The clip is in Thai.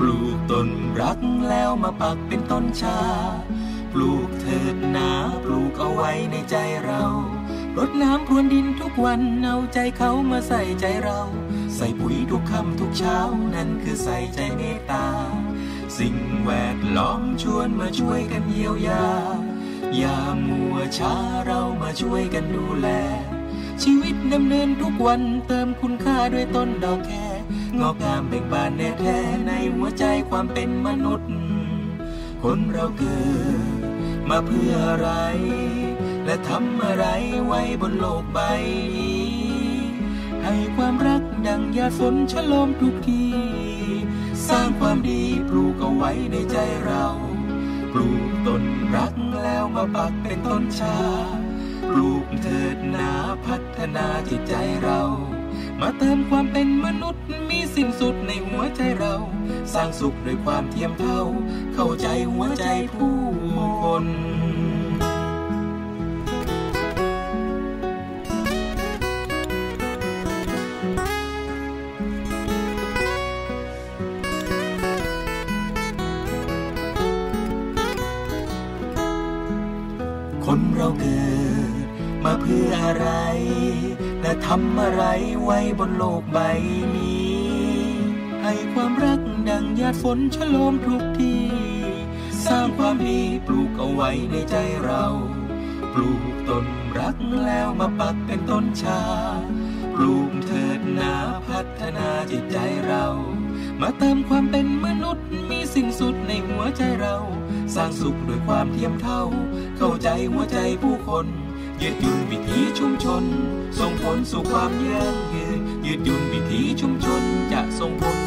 ปลูกต้นรักแล้วมาปักเป็นต้นชา ปลูกเถิดนาปลูกเอาไว้ในใจเรารดน้ำพรวนดินทุกวันเอาใจเขามาใส่ใจเรา ใส่ปุ๋ยทุกคำทุกเช้านั่นคือใส่ใจเมตตา สิ่งแวดล้อมชวนมาช่วยกันเยียวยา อย่ามัวช้าเรามาช่วยกันดูแล ชีวิตดำเนินทุกวันเติมคุณค่าด้วยต้นดอกแค งอกงามเบ่งบานแน่แท้ในหัวใจความเป็นมนุษย์ คนเราเกิดมาเพื่ออะไร และทำอะไรไว้บนโลกใบนี้ให้ความรักดังยาดฝนฉลมทุกที สร้างความดีปลูกเอาไว้ในใจเรา ปลูกต้นรักแล้วมาปักเป็นต้นชา ปลูกเถิดนาพัฒนาจิตใจเรา มาเติมความเป็นมนุษย์ สิ้นสุดในหัวใจเรา สร้างสุขด้วยความเทียมเท่า เข้าใจหัวใจผู้คนคนเราเกิดมาเพื่ออะไร และทำอะไรไว้บนโลกใบนี้ ให้ความรักดังหยาดฝนฉลมทุกที สร้างความดีปลูกเอาไว้ในใจเรา ปลูกต้นรักแล้วมาปักเป็นต้นชา ปลูกเถิดนาพัฒนาจิตใจเรา มาเติมความเป็นมนุษย์มีสิ้นสุดในหัวใจเรา สร้างสุขด้วยความเทียมเท่า เข้าใจหัวใจผู้คนยืดหยุ่นวิถีชุมชน ส่งผลสู่ความยั่งยืนยืดหยุ่นวิถีชุมชนจะส่งผล